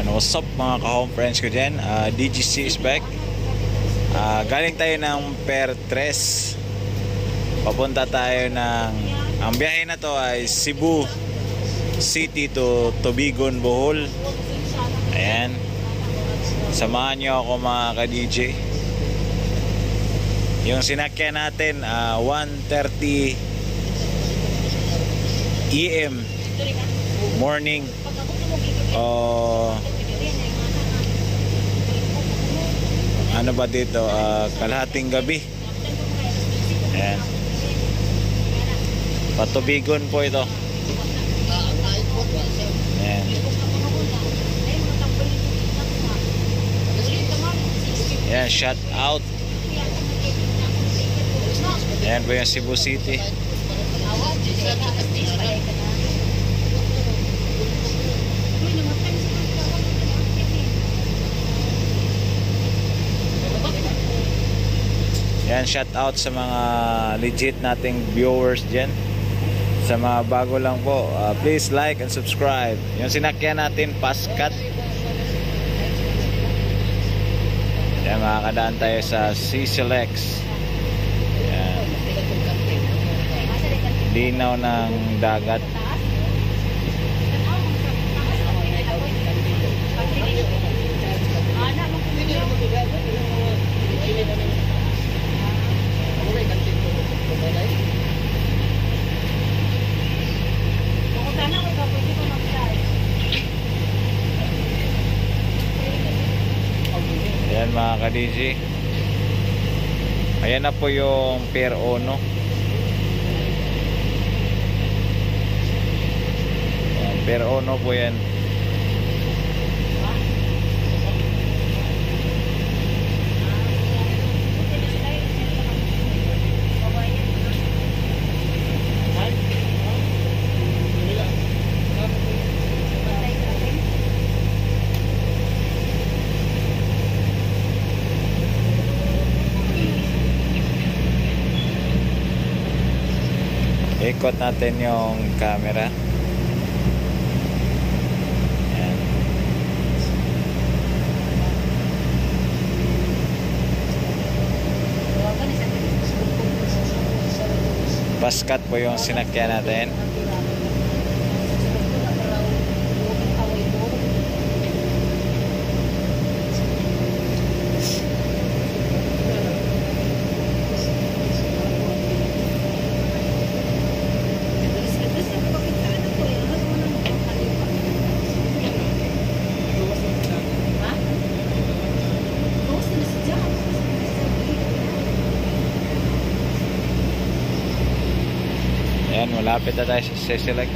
Ayan, what's up mga ka-home friends ko dyan? Uh, DGC is back. Ah, galing tayo ng Per 3. Papunta tayo ng... Ang biyahe na to ay Cebu City to Tubigon, Bohol. Ayan. Samahan nyo ako mga ka-DJ. Yung sinakyan natin, ah, 1.30 EM morning. Oh, ano ba dito? Ah, kalahating gabi. Ayan. Patubigon po ito. Ayan. Ayan, shout out. Ayan po yung Cebu City. Yan, shout out sa mga legit nating viewers dyan. Sa mga bago lang po, uh, please like and subscribe. Yung sinakyan natin, Pascat. Yan, makakadaan tayo sa C-Selects. Yan. Linaw ng dagat. Ayan mga ka-DJ. Ayan na po yung Pier Ono. Pier Ono po yan. Ikot natin yung camera. Ayan. Baskat po yung sinakyan natin. Malapit na tayo sa Cecilex.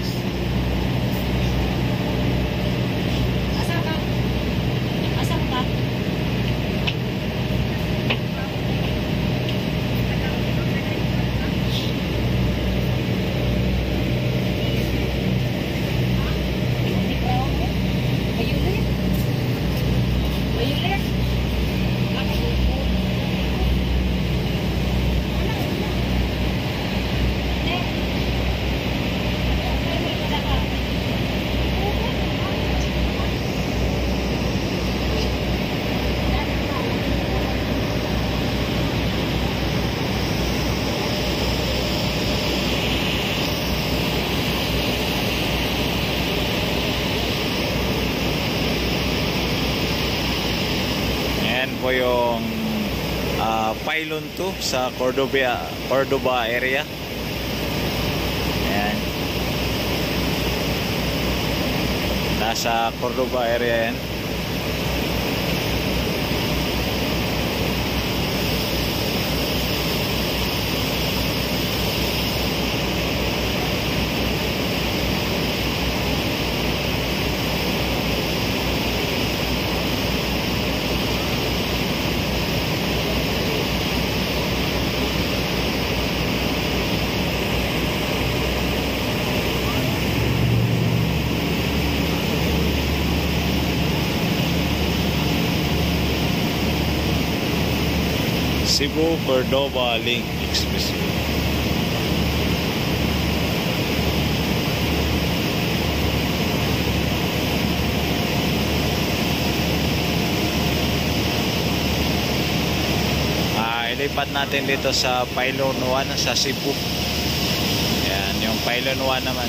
Ayan po yung ah, pylon 2 sa Cordoba, Cordoba area. Ayan. Nasa Cordoba area yan. Cebu Cordoba Link Expressway. Ah, lipat natin dito sa pylon 1 sa Cebu. Yan, yung pylon 1 naman.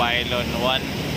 Ayan. Ayan na yung Pylon 1.